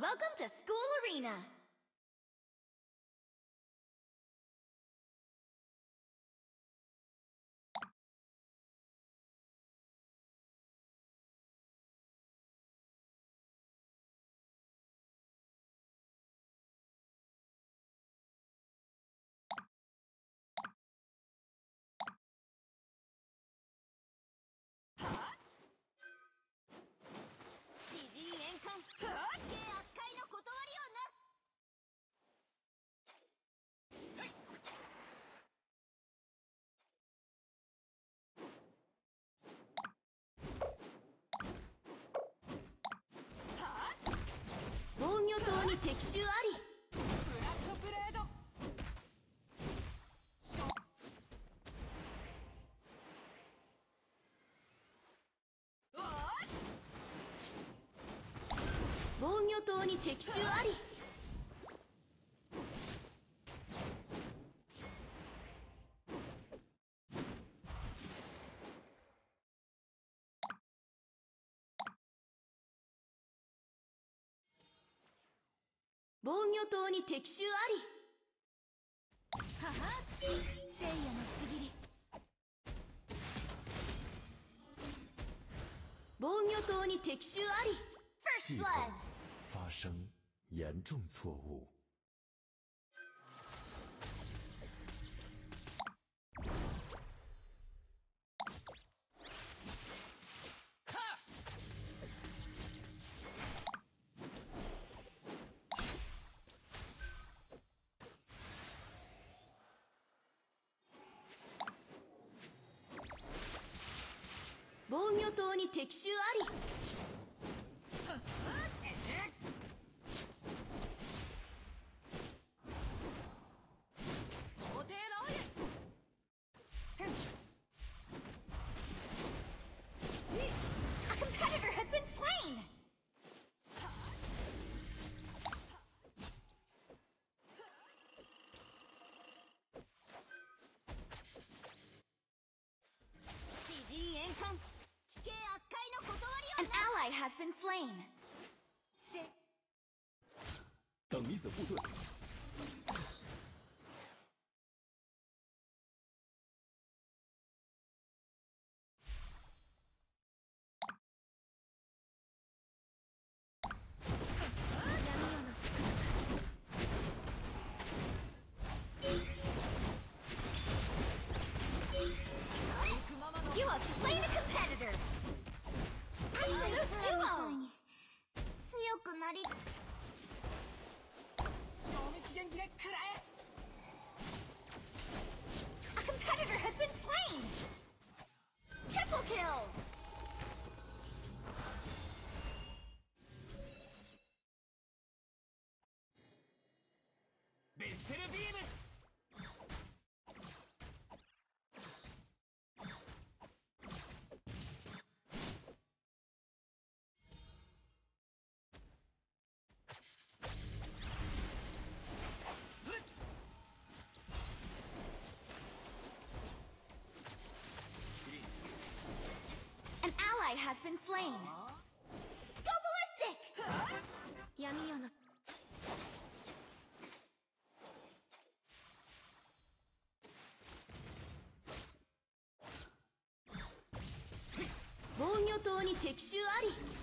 Welcome to School Arena! に敵襲あり。防御塔に敵襲あり。はは聖夜のちぎり。防御塔に敵襲あり。系 First 统 blood 发生严重错误。Thank you. Been slain! Go ballistic! 闇夜の防御塔に敵襲あり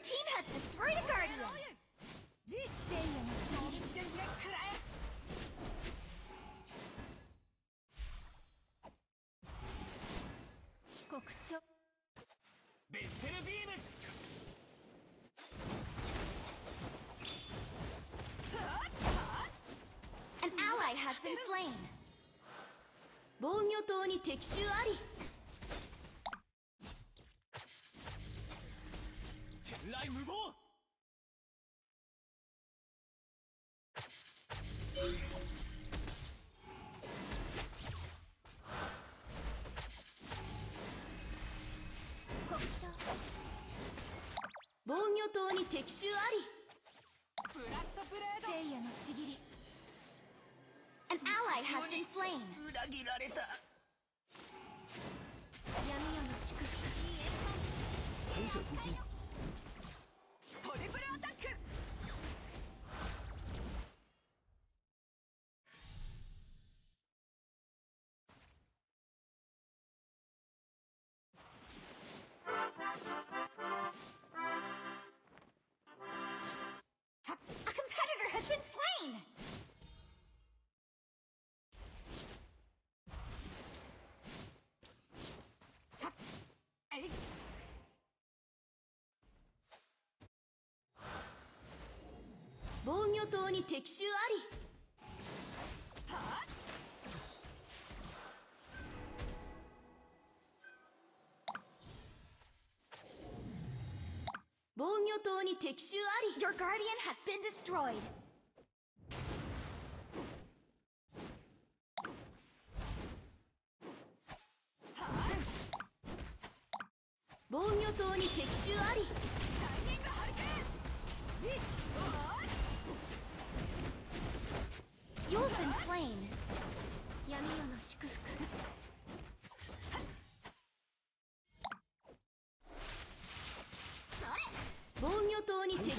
Your team has destroyed a guardian. 生きているの衝撃で上くらえ An ally has been slain. 防御塔に敵襲あり。魚島に敵襲あり防御島に敵襲あり Your guardian has been destroyed.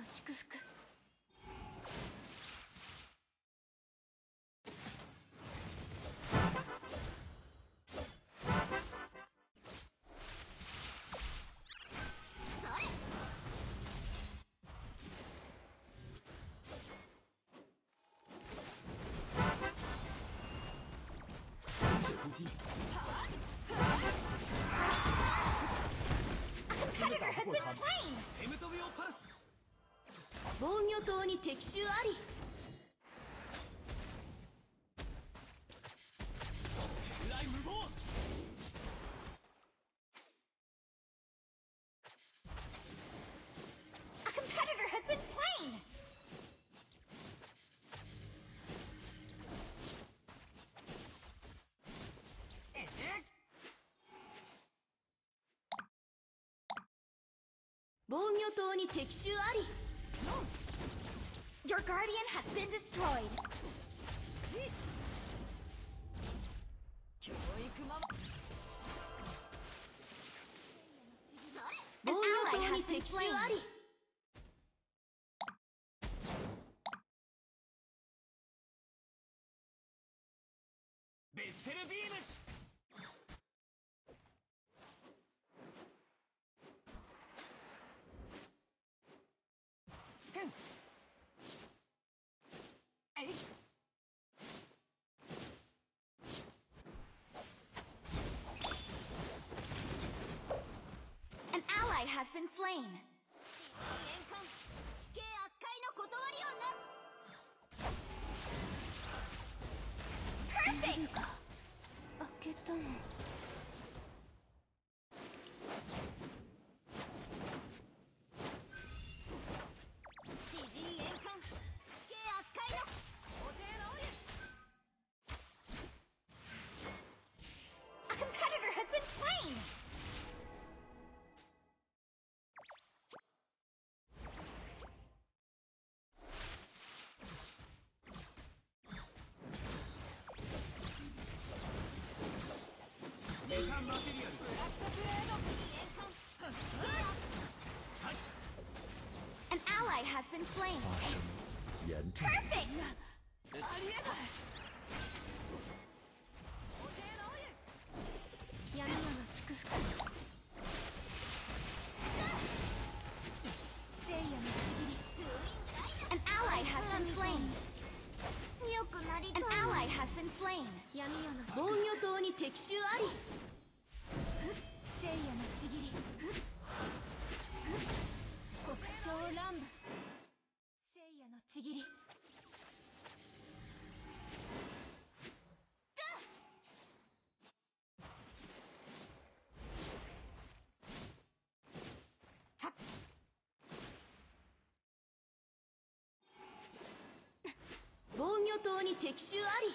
の祝福。ー！真的打不过他们！防御塔に敵襲あり。防御塔に敵襲あり。Your guardian has been destroyed. An ally has been slain. time. been slain. Perfect! ちぎり防御塔に敵襲あり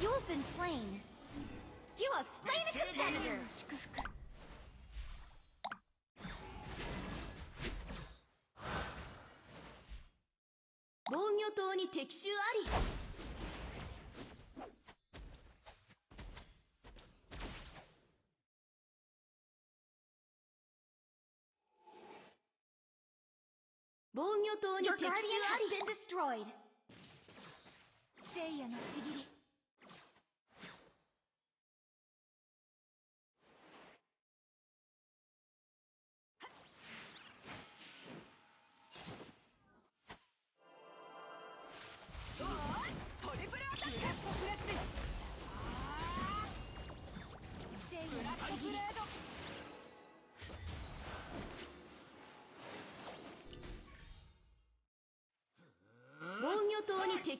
！You've been slain. You have slain a competitor. 撃あり。防御塔に敵襲あり。聖夜のちぎり。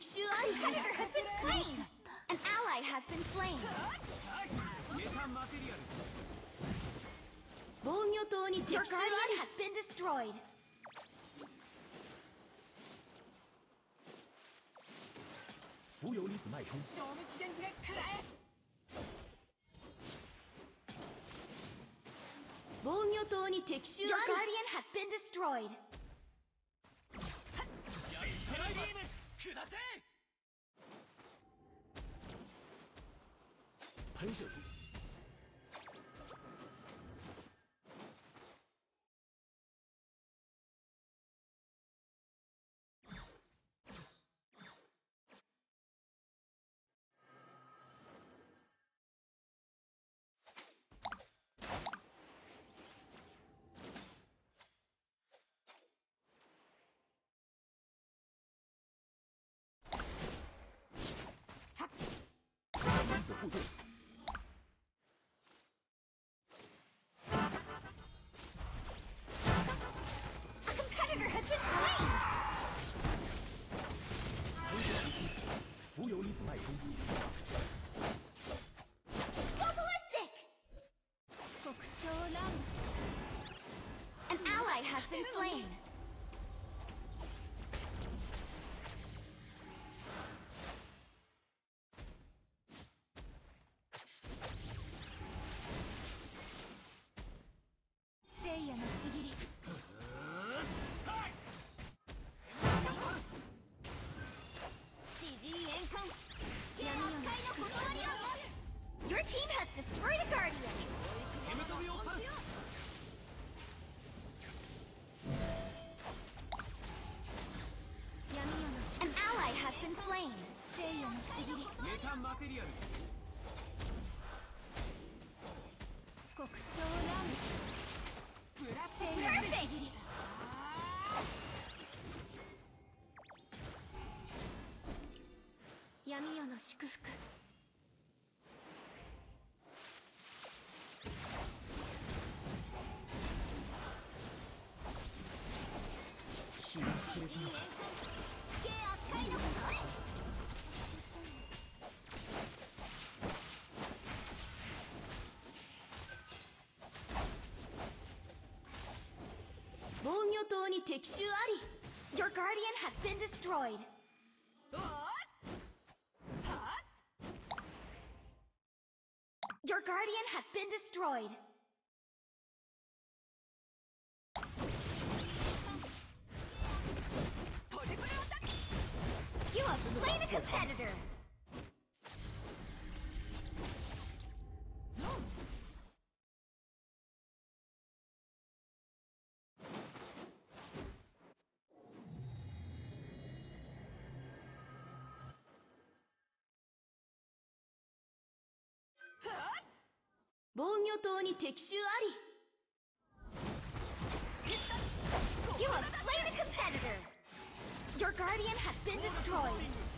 Sure has been slain! An ally has been slain! has been destroyed! Your guardian has been destroyed! 下せ大丈夫？祝福気がするのか計悪界のそれ防御塔に敵襲あり Your guardian has been destroyed destroyed. You have slain a competitor! Huh? 防御塔に敵襲あり You have slain a competitor! Your guardian has been destroyed!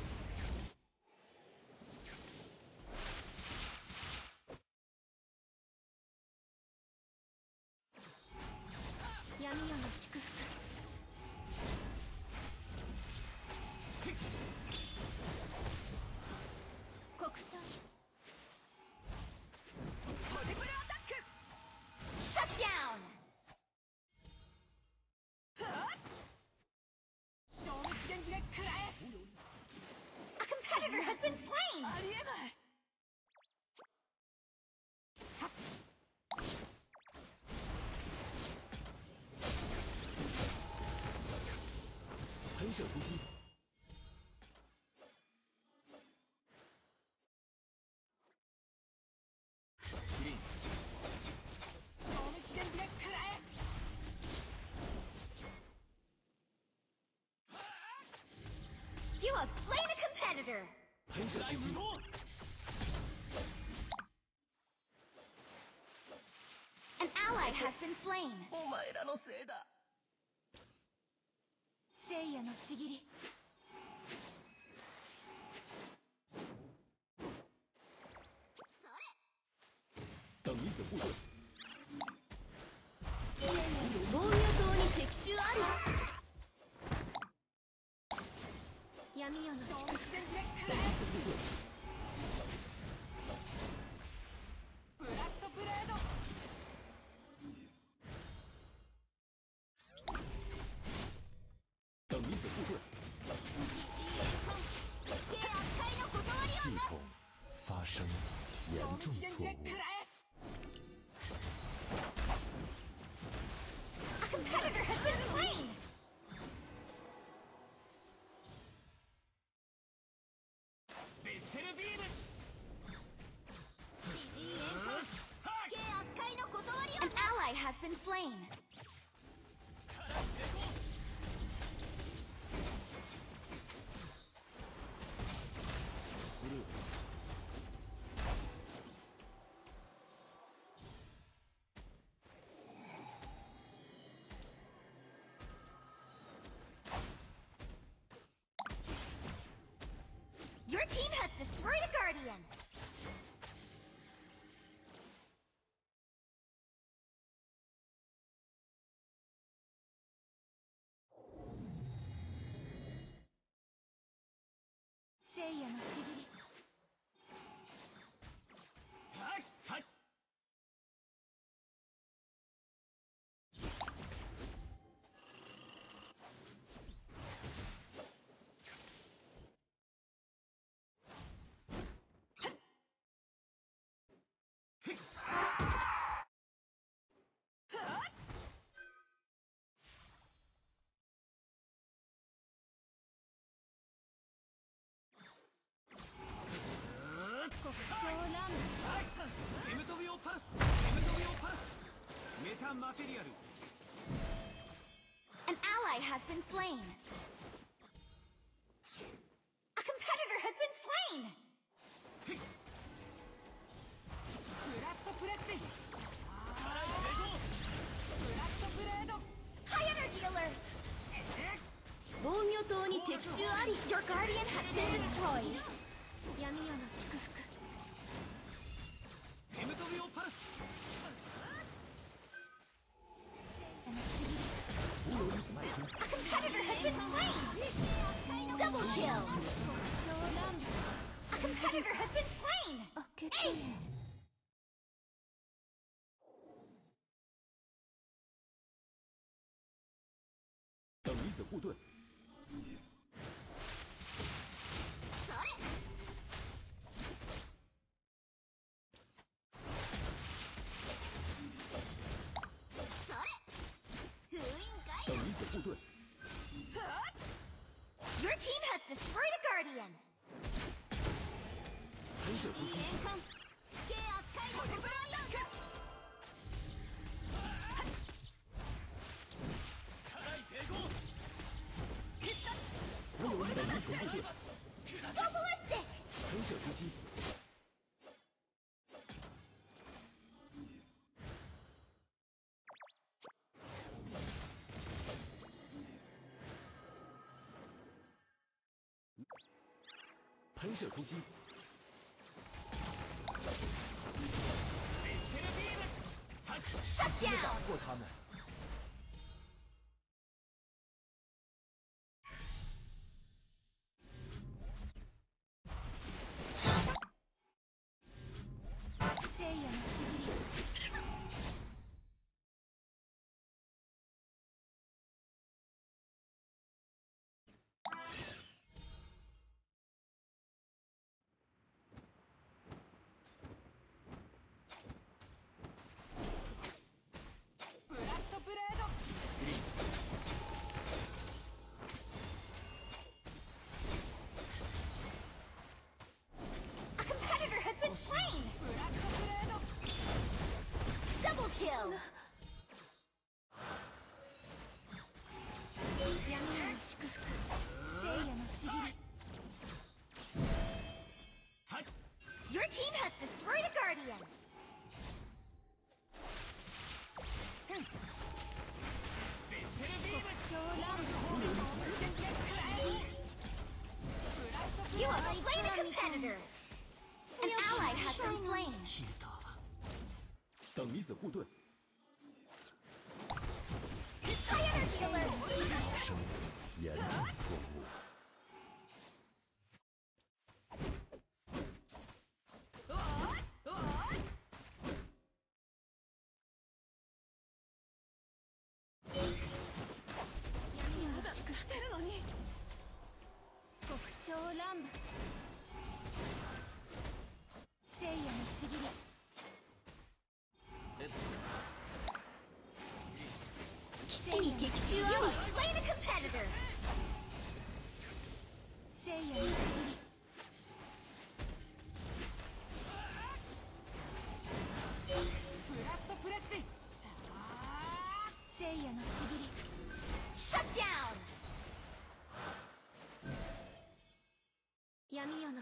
喷射突击，消滅電気で食らえ You have slain a competitor! 喷射突击， An ally has been slain! お前らのせいだ 聖夜のちぎり。等离子护盾，防御塔に敵襲あ闇夜の系统发生严消重滅電気错误で食。らえ A competitor has been Your team has destroyed a guardian! パルスエムトビオパルスメタマテリアル An ally has been slain! A competitor has been slain! ブラッドプレッチブラッドブレード High energy alert! り防御塔に敵襲あり Your guardian has been destroyed! 闇夜の祝福ヘムトビオパルス子护盾。无穷雄部队。喷射攻击。喷射攻击。杀掉！过他们。The guardian! This will challenge. You have slain a competitor. An ally has been slain. 等离子护盾。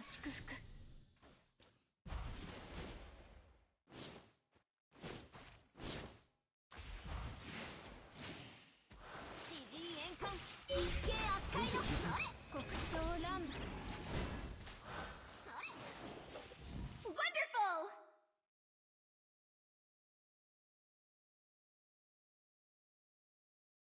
祝福。